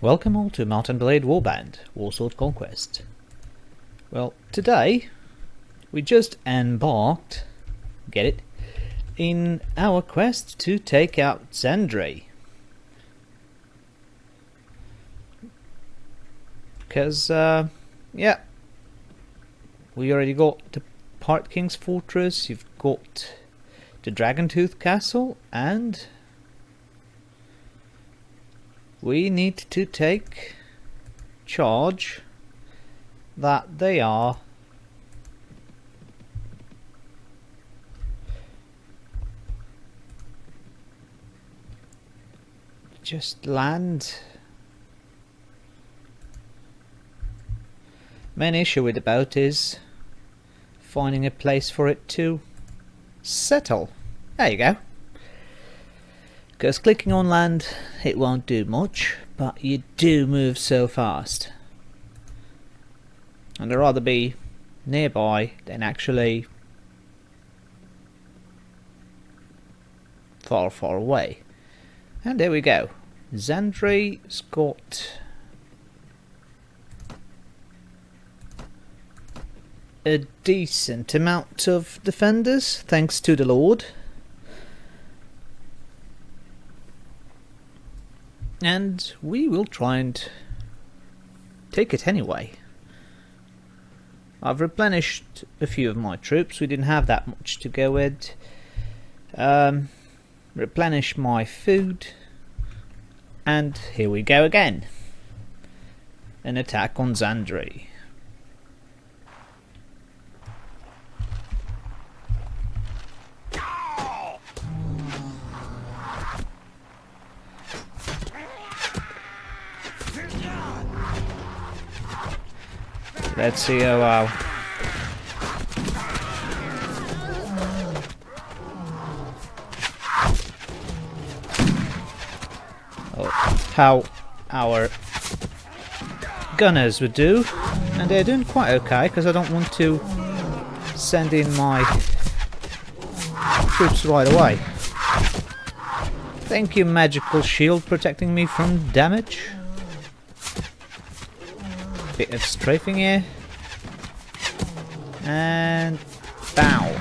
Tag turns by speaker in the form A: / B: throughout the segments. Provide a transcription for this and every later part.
A: Welcome all to Mount and Blade Warband, Warsword Conquest. Well, today we just embarked, get it, in our quest to take out Zandri. Because, uh, yeah, we already got the Pirate King's Fortress, you've got the Dragon Tooth Castle, and we need to take charge that they are just land. Main issue with the boat is finding a place for it to settle there you go because clicking on land, it won't do much, but you do move so fast. And I'd rather be nearby than actually far, far away. And there we go. Zandri's got a decent amount of defenders, thanks to the Lord. and we will try and take it anyway. I've replenished a few of my troops, we didn't have that much to go with. Um, replenish my food, and here we go again. An attack on Zandri. Let's see how uh, oh, how our gunners would do. And they're doing quite okay because I don't want to send in my troops right away. Thank you magical shield protecting me from damage bit of strafing here. And bow.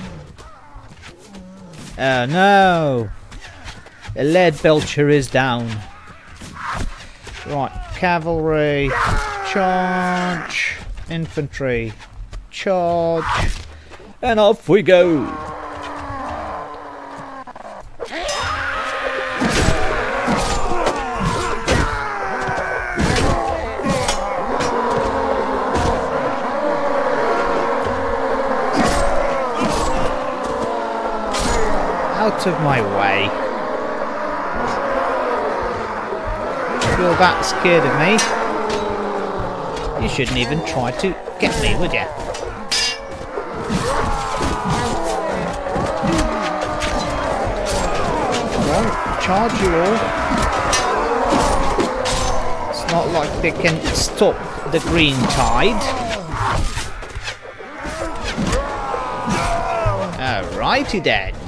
A: Oh no! The lead belcher is down. Right, cavalry, charge, infantry, charge, and off we go! Out of my way. You're that scared of me. You shouldn't even try to get me, would you? Charge you all. It's not like they can stop the green tide. Alrighty then.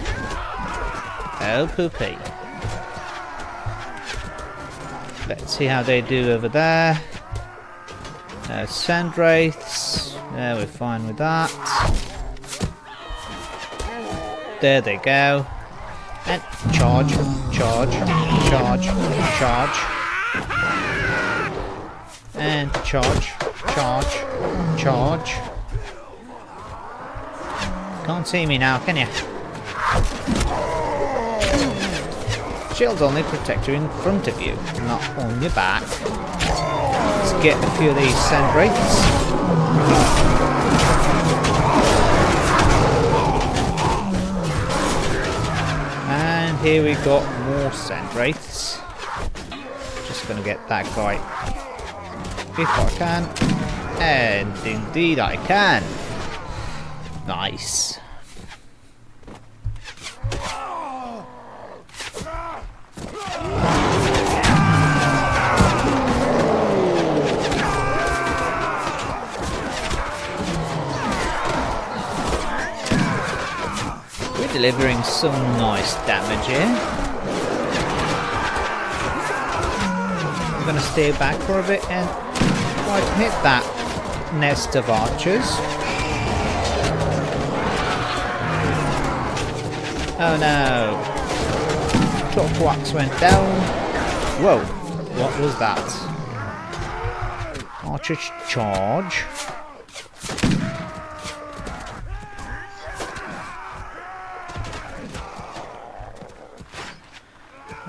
A: Oh, poopy. Let's see how they do over there. Uh, sand wraiths. Yeah, we're fine with that. There they go. And charge, charge, charge, charge. And charge, charge, charge. Can't see me now, can you? Shields only protect you in front of you, not on your back. Let's get a few of these sand. And here we got more sand wraiths. Just gonna get that guy if I can. And indeed I can. Nice. delivering some nice damage here. I'm going to stay back for a bit and try to hit that nest of archers. Oh no! Clockworks went down. Whoa, what was that? Archer charge.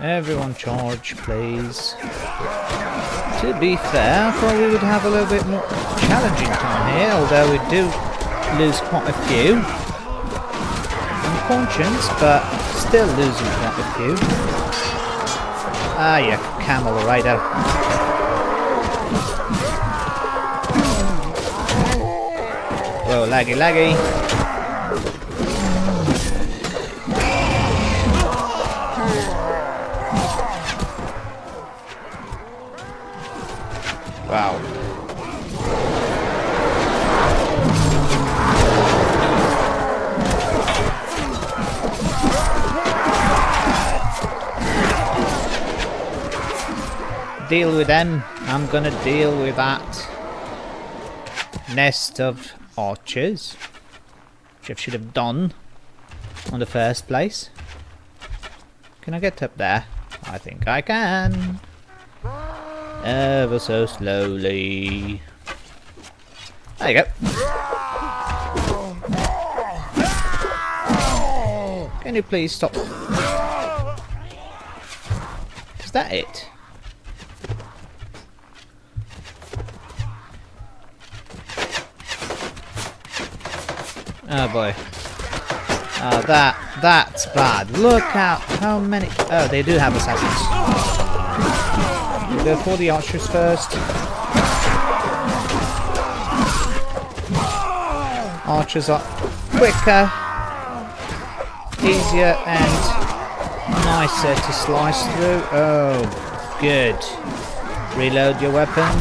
A: Everyone charge, please. To be fair, thought we would have a little bit more challenging time here, although we do lose quite a few. Unconscious, but still losing quite a few. Ah, you camel rider. Whoa, laggy, laggy. Wow. Deal with them. I'm gonna deal with that nest of archers. Which I should have done on the first place. Can I get up there? I think I can ever so slowly. There you go. Can you please stop? Is that it? Oh boy. Oh, that, that's bad. Look out how many... Oh, they do have assassins. For the archers first. Archers are quicker, easier and nicer to slice through. Oh, good. Reload your weapon.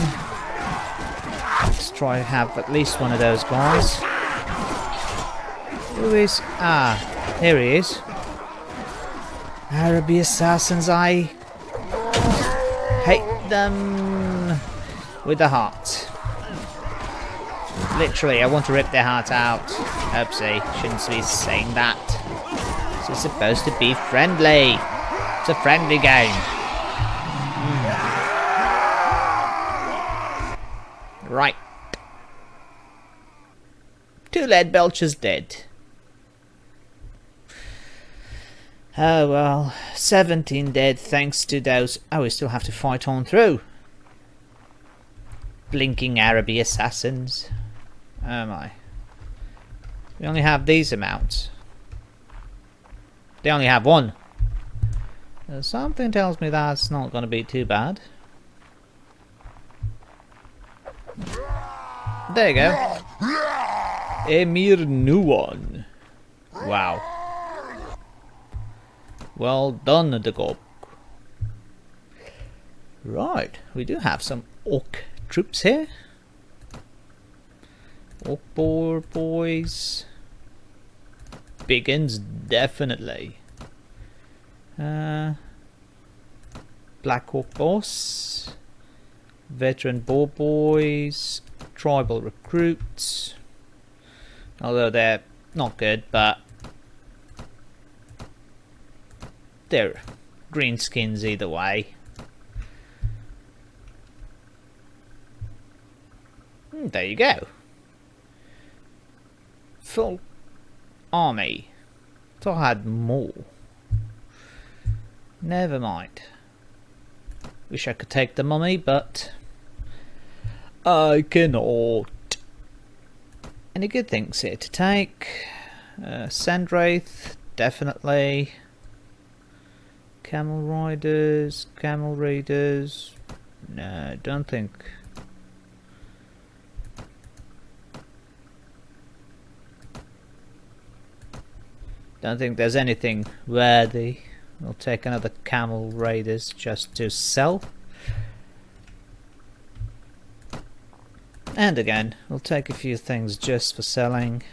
A: Let's try to have at least one of those guys. Who is... Ah, here he is. Araby Assassin's Eye them with the heart. Literally, I want to rip their heart out. Oopsie, shouldn't be saying that. This is supposed to be friendly. It's a friendly game. Mm. Right. Two lead belchers dead. Oh well, 17 dead thanks to those... Oh, we still have to fight on through. Blinking Araby assassins. Oh my. We only have these amounts. They only have one. Something tells me that's not going to be too bad. There you go. Emir Nuon. Wow. Well done, Dagog. Right, we do have some orc troops here. Orc boar boys. Biggins, definitely. Uh, Black Orc boss. Veteran boar boys. Tribal recruits. Although they're not good, but they're green skins either way. Hmm, there you go. Full army. Thought I had more. Never mind. Wish I could take the mummy, but I cannot. Any good things here to take? Uh, Sandwraith, definitely. Camel riders, camel raiders. No, don't think. Don't think there's anything worthy. We'll take another camel raiders just to sell. And again, we'll take a few things just for selling.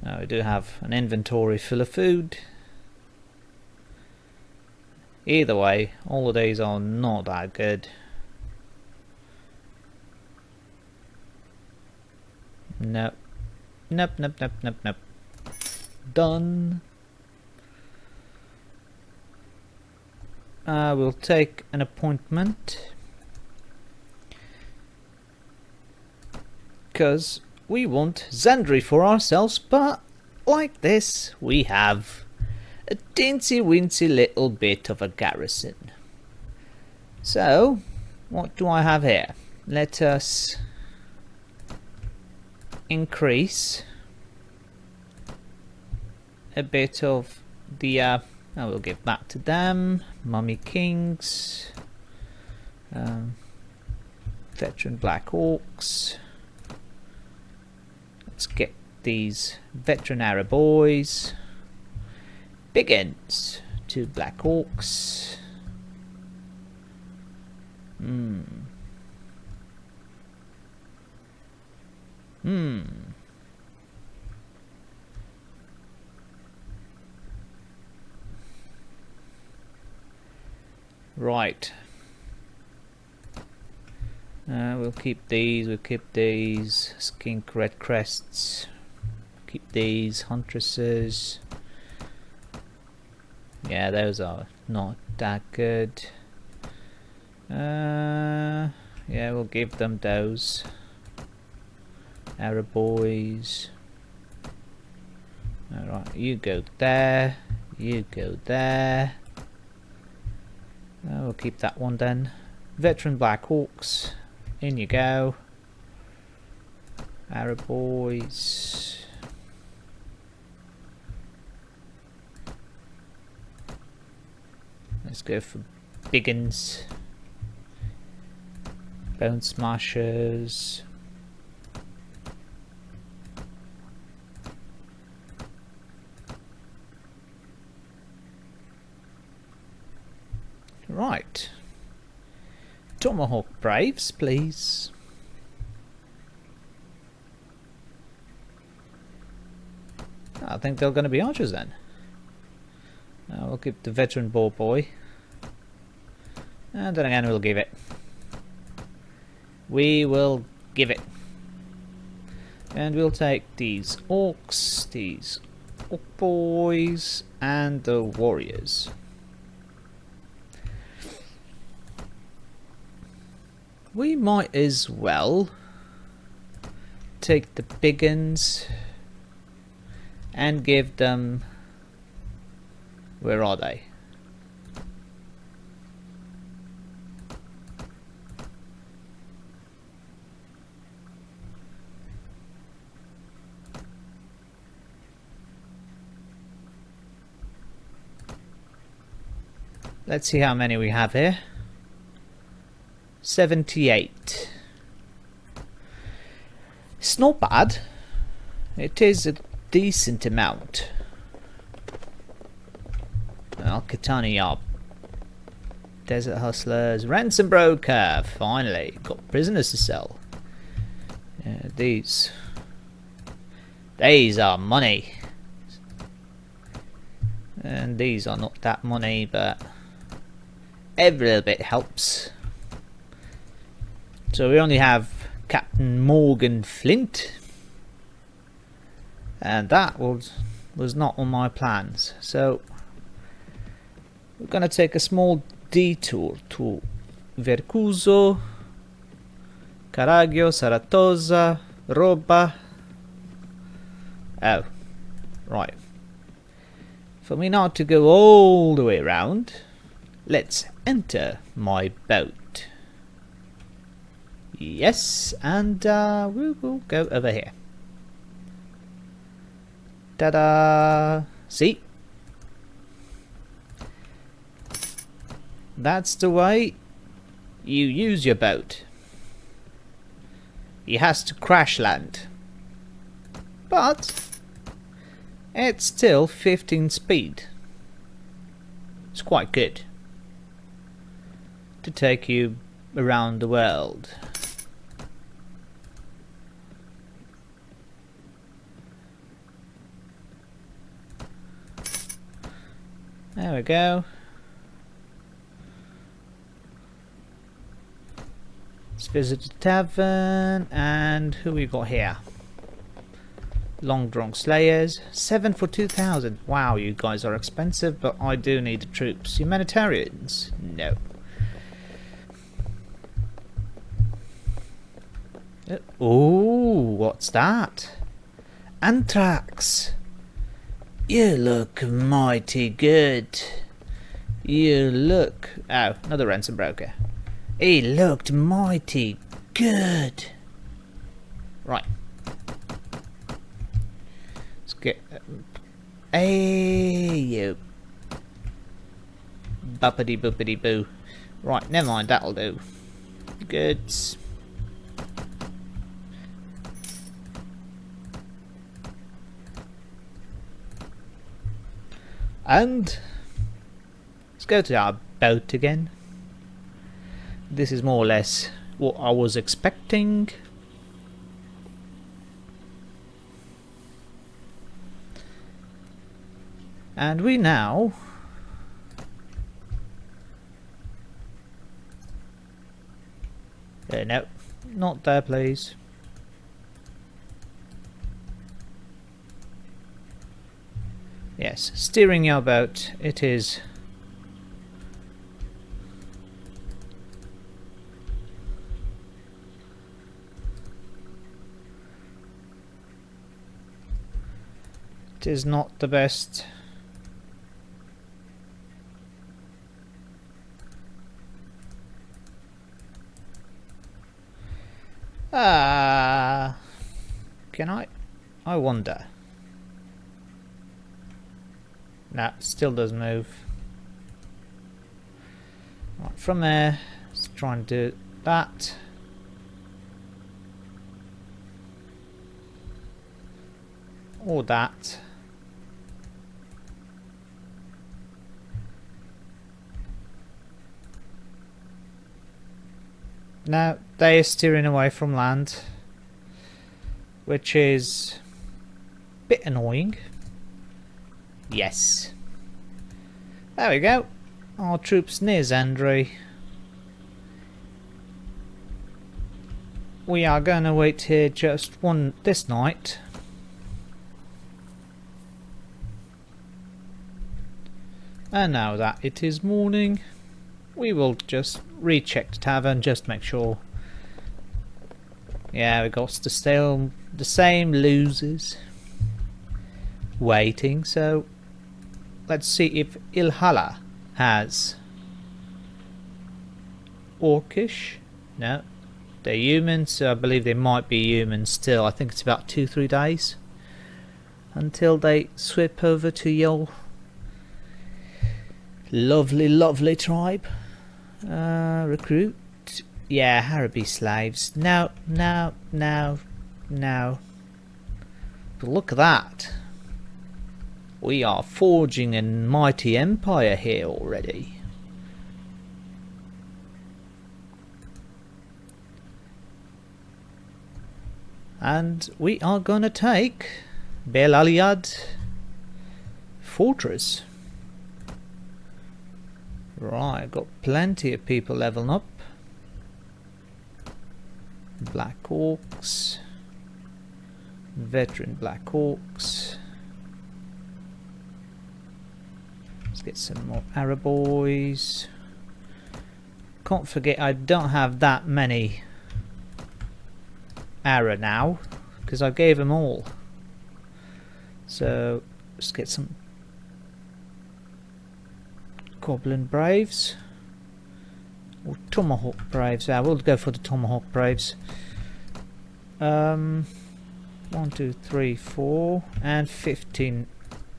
A: Now we do have an inventory full of food. Either way, holidays are not that good. Nope. Nope, nope, nope, nope, nope. Done. Uh, we'll take an appointment. Because we want Zandri for ourselves, but like this, we have a teensy weensy little bit of a garrison. So, what do I have here? Let us increase a bit of the uh, I will give that to them mummy kings um, veteran black orcs let's get these veteran Arrow boys Biggins to Black Orcs. Hmm. Hmm. Right. Uh, we'll keep these, we'll keep these. Skink red crests. Keep these. Huntresses. Yeah, those are not that good. Uh, yeah, we'll give them those. Arrow boys. Alright, you go there. You go there. Uh, we'll keep that one then. Veteran Black Orcs. In you go. Arrow boys. Let's go for Biggins. Bone Smashers. Right. Tomahawk Braves, please. I think they're going to be archers then. Uh, we'll give the veteran boar boy. And then again we'll give it. We will give it. And we'll take these orcs, these orc boys, and the warriors. We might as well take the big uns and give them where are they? Let's see how many we have here. 78. It's not bad. It is a decent amount. Al-Qatani Desert Hustlers. Ransom Broker. Finally. Got prisoners to sell. Yeah, these. These are money. And these are not that money, but every little bit helps. So we only have Captain Morgan Flint. And that was was not on my plans. So we're gonna take a small detour to Vercuso, Caraglio, Saratosa, Roba. Oh, right. For me not to go all the way around, let's enter my boat. Yes, and uh, we will go over here. Ta-da! See? That's the way you use your boat. He has to crash land. But it's still 15 speed. It's quite good to take you around the world. There we go. Let's visit the tavern and who we got here? Long Drong Slayers. Seven for two thousand. Wow, you guys are expensive, but I do need the troops. Humanitarians? No. Oh, what's that? Anthrax! You look mighty good. You look... Oh, another ransom broker. He looked mighty good. Right. Let's get... Uh, hey, you. Buppity boopity boo. Right, never mind, that'll do. Goods. And let's go to our boat again. This is more or less what I was expecting. And we now uh, no, not there please. Yes, steering your boat, it is. It is not the best. Ah, can I? I wonder. Nah, still doesn't move. Right, from there, let's try and do that. Or that. Now, they are steering away from land. Which is a bit annoying. Yes. There we go. Our troops near Zandri. We are going to wait here just one this night. And now that it is morning, we will just recheck the tavern, just make sure. Yeah, we got the still the same losers waiting, so let's see if Ilhala has Orcish. No, they're humans, so I believe they might be humans still. I think it's about two, three days until they sweep over to your lovely, lovely tribe. Uh, recruit. Yeah, Araby slaves. Now, now, now, now. But look at that. We are forging a mighty empire here already. And we are gonna take Bel Aliad Fortress. Right, got plenty of people leveling up. Black Orcs. Veteran Black Orcs. Get some more arrow boys. Can't forget I don't have that many arrow now because I gave them all. So let's get some Goblin Braves or Tomahawk Braves. Yeah, we'll go for the Tomahawk Braves. Um, one, two, three, four, and fifteen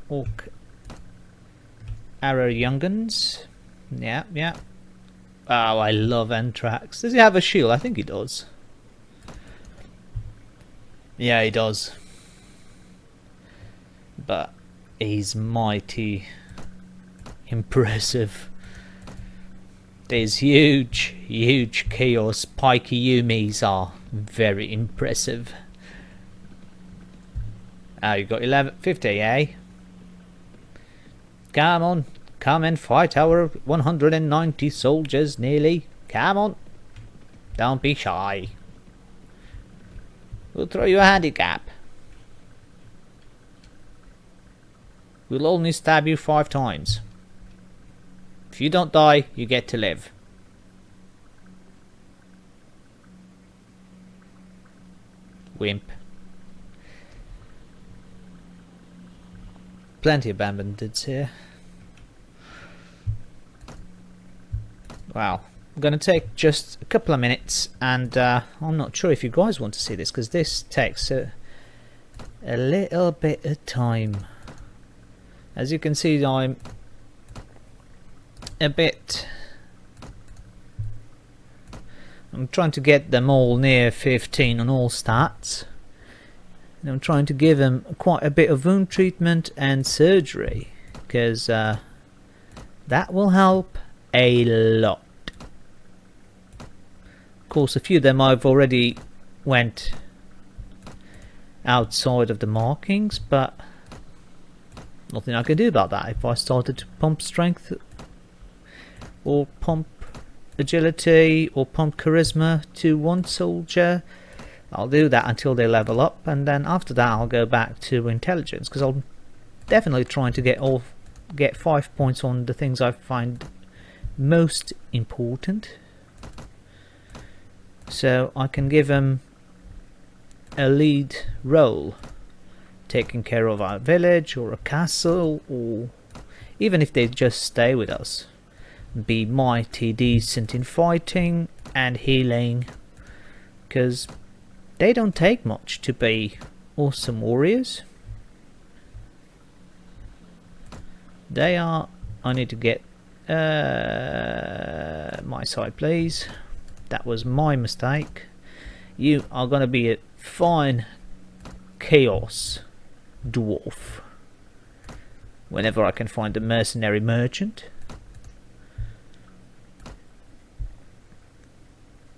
A: Orc Arrow Younguns. Yeah, yeah. Oh, I love Anthrax. Does he have a shield? I think he does. Yeah, he does. But he's mighty impressive. These huge, huge Chaos Pikeyumis are very impressive. Ah, you got 11, 50, eh? Come on, come and fight our 190 soldiers nearly. Come on. Don't be shy. We'll throw you a handicap. We'll only stab you five times. If you don't die, you get to live. Wimp. Plenty of bandits here. Wow. I'm going to take just a couple of minutes and uh, I'm not sure if you guys want to see this because this takes a, a little bit of time. As you can see I'm a bit I'm trying to get them all near 15 on all stats and I'm trying to give them quite a bit of wound treatment and surgery because uh, that will help a lot of course a few of them I've already went outside of the markings but nothing I can do about that. If I started to pump strength or pump agility or pump charisma to one soldier I'll do that until they level up and then after that I'll go back to intelligence because I'll definitely trying to get all get five points on the things I find most important so I can give them a lead role taking care of our village or a castle or even if they just stay with us. Be mighty decent in fighting and healing because they don't take much to be awesome warriors. They are I need to get uh, my side please that was my mistake you are going to be a fine chaos dwarf whenever I can find a mercenary merchant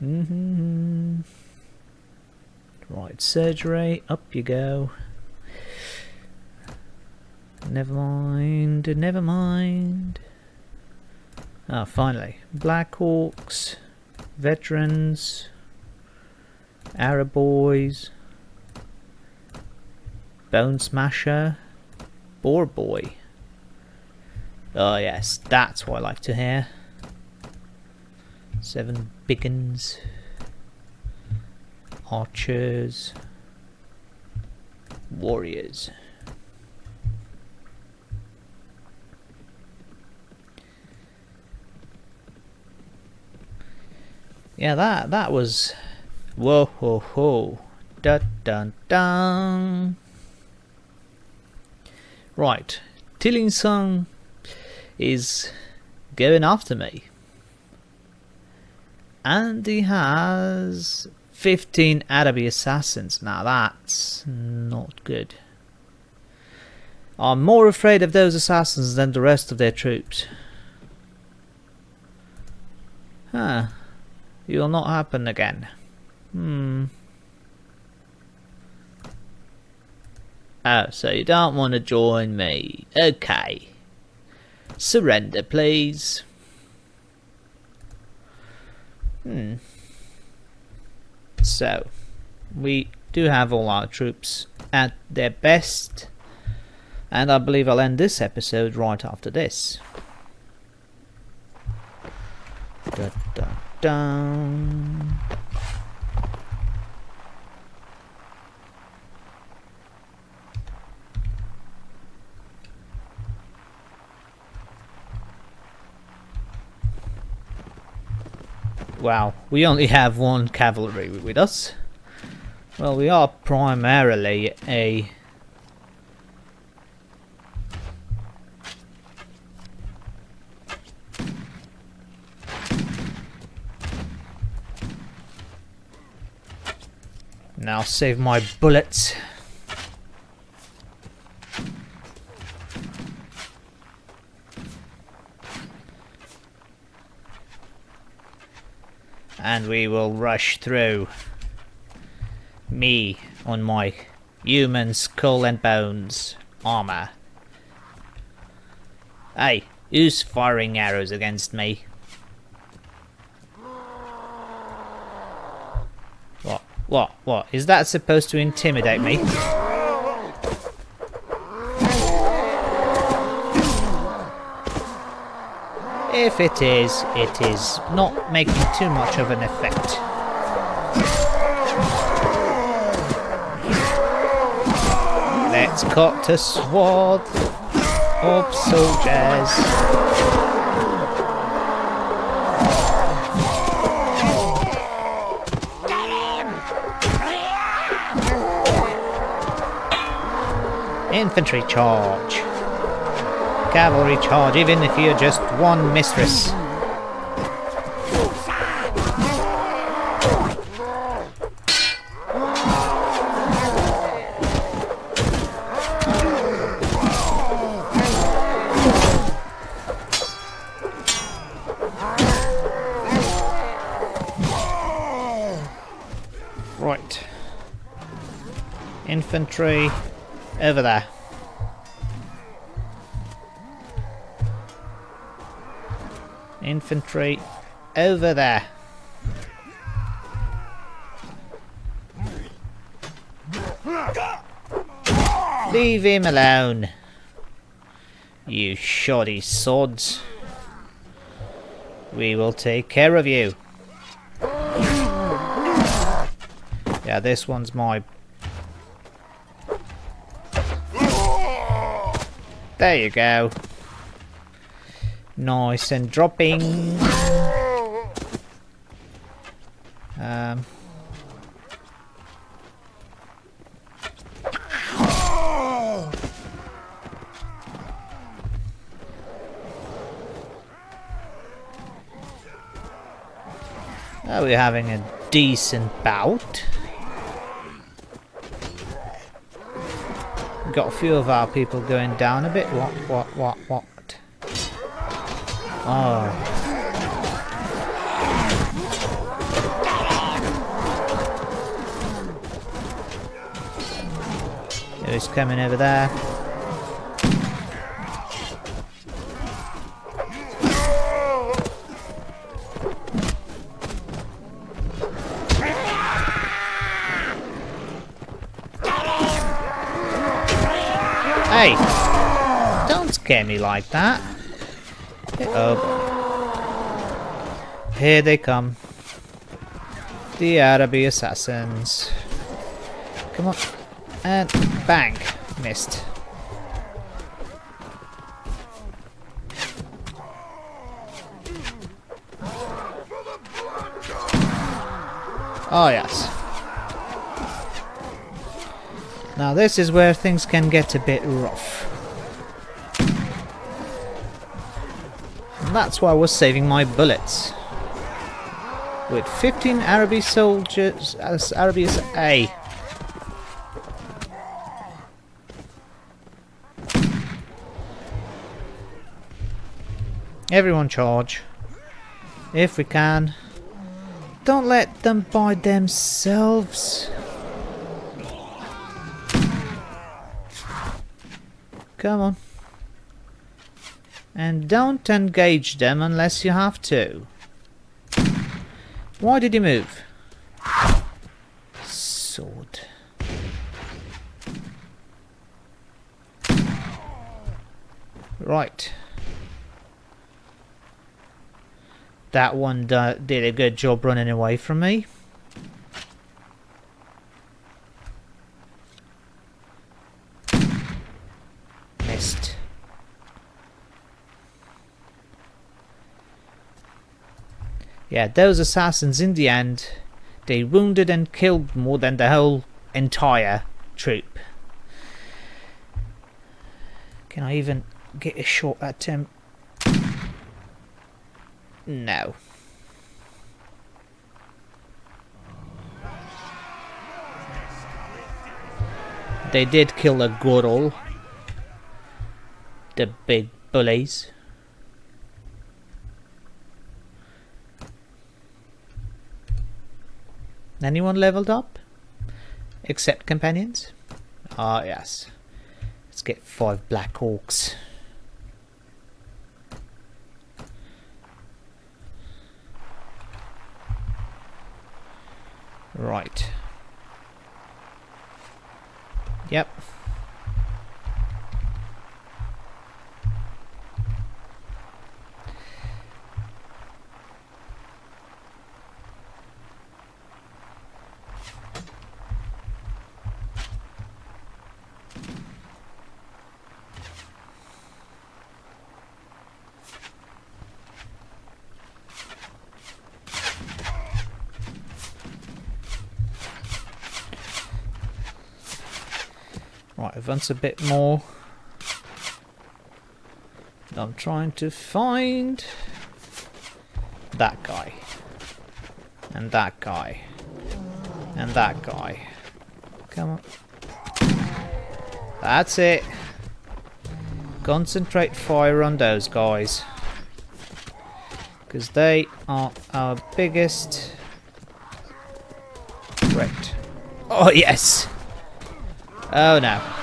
A: Mm -hmm. Right, surgery, up you go. Never mind, never mind. Ah, finally. Black Orcs, veterans, Arrow boys, Bone Smasher, Boar Boy. Oh yes, that's what I like to hear. Seven Biggins. Archers. Warriors. Yeah, that that was whoa ho ho da dun dun. Right, Tilling is going after me and he has 15 Araby assassins. Now that's not good. I'm more afraid of those assassins than the rest of their troops. Huh. Will not happen again. Hmm. Oh, so you don't want to join me. Okay. Surrender, please. Hmm. So, we do have all our troops at their best. And I believe I'll end this episode right after this. Da, da, da. Wow, we only have one cavalry with us. Well, we are primarily a... Now save my bullets. and we will rush through me on my human skull and bones armor. Hey, who's firing arrows against me? What? What? Is that supposed to intimidate me? If it is, it is not making too much of an effect. Let's cut a swath of soldiers. Infantry charge. Cavalry charge, even if you're just one mistress. Right. Infantry over there. Infantry over there. Leave him alone. You shoddy sods. We will take care of you. Yeah, this one's my... There you go. Nice and dropping. Um... Are we having a decent bout? Got a few of our people going down a bit. What, what, what, what? Oh. Who's coming over there? Hey! Don't scare me like that. Here they come. The Araby assassins. Come on. And bang. Missed. Oh yes. Now this is where things can get a bit rough. And that's why I was saving my bullets. With 15 Araby soldiers as Araby as A. Everyone charge. If we can. Don't let them by themselves. Come on. And don't engage them unless you have to. Why did he move? Sword. Right. That one did a good job running away from me. Missed. Yeah, those assassins in the end, they wounded and killed more than the whole entire troop. Can I even get a shot at him? No. They did kill a Gorol. The big bullies. anyone leveled up? Except companions? Ah, yes. Let's get five black orcs. Right. Yep. Right, advance a bit more. I'm trying to find that guy. And that guy. And that guy. Come on. That's it. Concentrate fire on those guys. Because they are our biggest threat. Oh, yes! Oh no.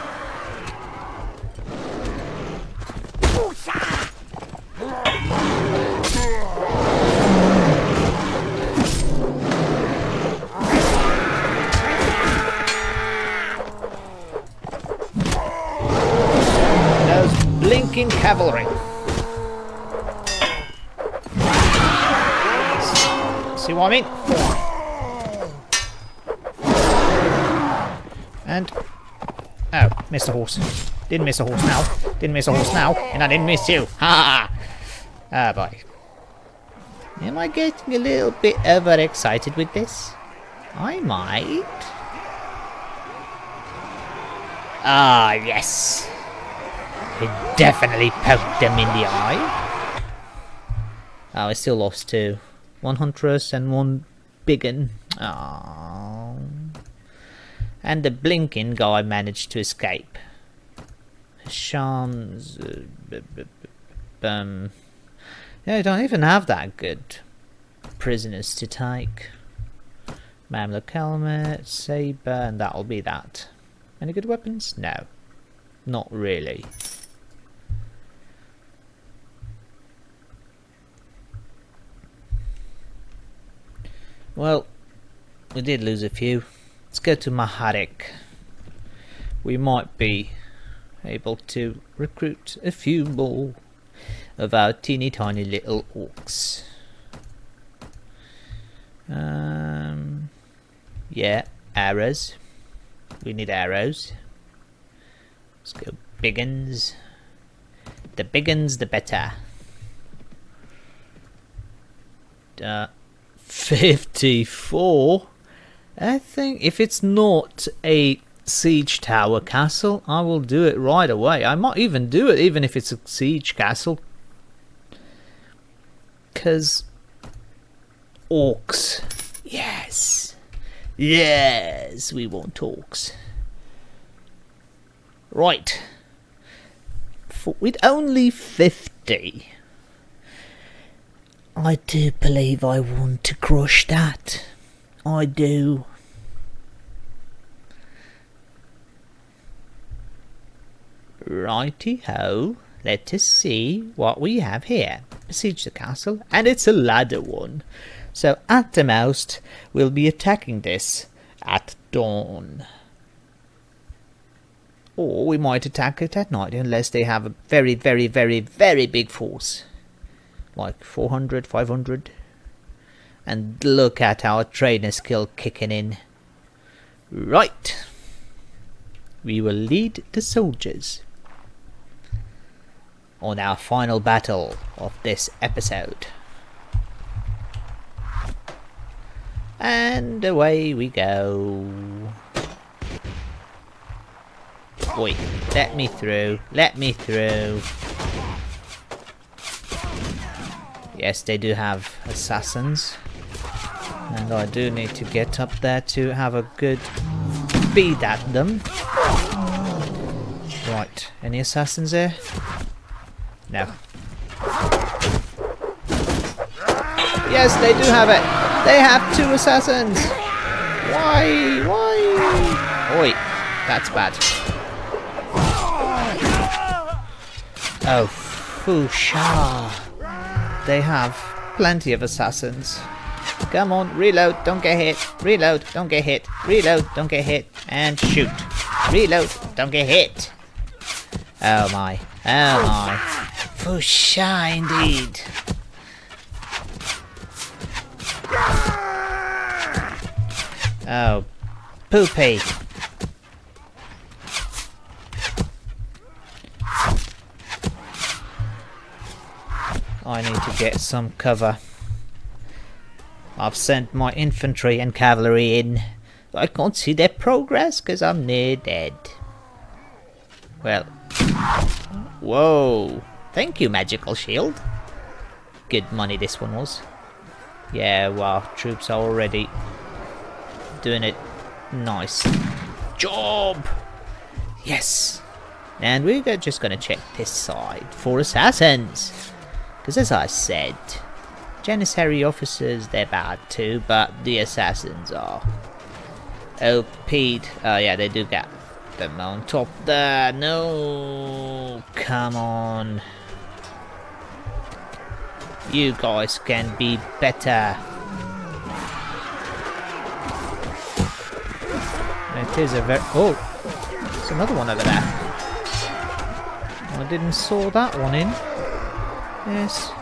A: Missed a horse. Didn't miss a horse now. Didn't miss a horse now. And I didn't miss you. Ha! Ah, boy. Am I getting a little bit overexcited with this? I might. Ah, yes. It definitely poked them in the eye. Oh, I still lost two. One huntress and one biggin. Ah and the blinking guy managed to escape. Shams... Uh, um, yeah, I don't even have that good prisoners to take. Mamluk helmet, saber, and that'll be that. Any good weapons? No. Not really. Well, we did lose a few. Let's go to Maharik. We might be able to recruit a few more of our teeny tiny little orcs. Um, yeah, arrows. We need arrows. Let's go biggins. The biggins, the better. Uh, 54? I think if it's not a siege tower castle, I will do it right away. I might even do it even if it's a siege castle. Because orcs. Yes. Yes, we want orcs. Right. For, with only 50. I do believe I want to crush that. I do. Righty ho, let us see what we have here. Besiege the castle, and it's a ladder one. So at the most, we'll be attacking this at dawn. Or we might attack it at night, unless they have a very, very, very, very big force. Like 400, 500. And look at our trainer skill kicking in. Right. We will lead the soldiers on our final battle of this episode. And away we go. Wait, let me through, let me through. Yes, they do have assassins. And I do need to get up there to have a good beat at them. Right, any assassins here? No. Yes, they do have it! They have two assassins! Why? Why? Oi, that's bad. Oh, Fusha. They have plenty of assassins. Come on, reload, don't get hit. Reload, don't get hit. Reload, don't get hit. And shoot. Reload. Don't get hit. Oh my. Oh my. Fusha ah, indeed. Oh. Poopy. I need to get some cover. I've sent my infantry and cavalry in. I can't see their progress because I'm near dead. Well. Whoa. Thank you, magical shield. Good money this one was. Yeah, well, troops are already doing it nice. Job! Yes! And we're just gonna check this side for assassins. Because as I said, Janissary officers, they're bad too, but the assassins are. Oh, uh, Pete. Oh, yeah, they do get them on top there. No, come on. You guys can be better. It is a very... Oh, there's another one over there. I didn't saw that one in. Yes.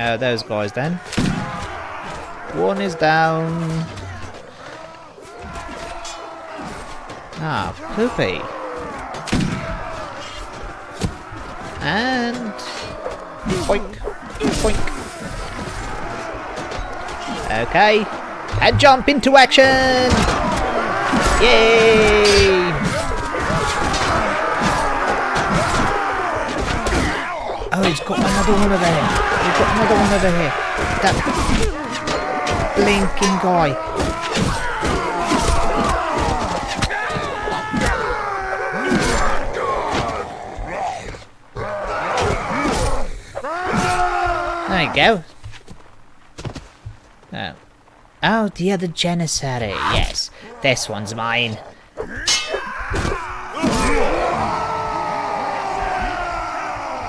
A: Uh, those guys then. One is down. Ah, poopy. And... Boink. Boink. Okay. And jump into action! Yay! Oh, he's got another one over here. Got another one over here. That blinking guy. There you go. Oh. Oh, the other Janissary. Yes, this one's mine.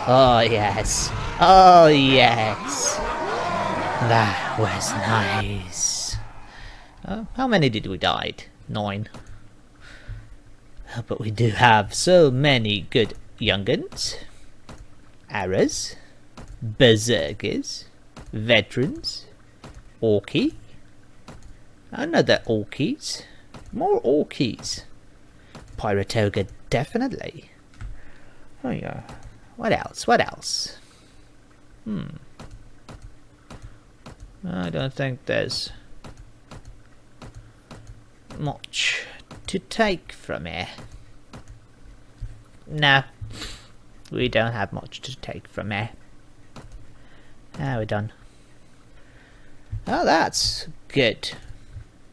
A: Oh, yes. Oh, yes. That was nice. Uh, how many did we die? Nine. But we do have so many good young'uns. Arras. Berserkers. Veterans. Orky. Another Orkies. More Orkies. Pyratoga, definitely. Oh yeah. What else? What else? Hmm. I don't think there's much to take from here. No, we don't have much to take from here. Ah, we're done. Oh, that's good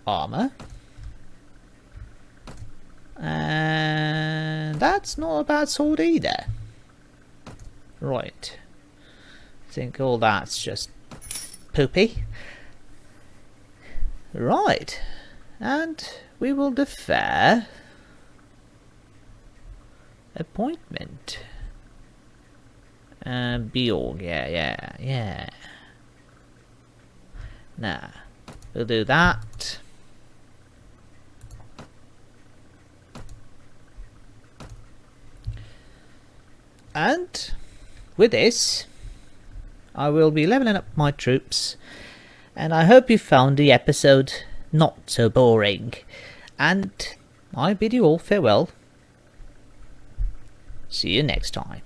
A: armor. And that's not a bad sword either. Right. Think all that's just poopy. Right. And we will defer appointment. Uh, Bjorg, yeah, yeah, yeah. Nah, we'll do that. And with this, I will be leveling up my troops. And I hope you found the episode not so boring. And I bid you all farewell. See you next time.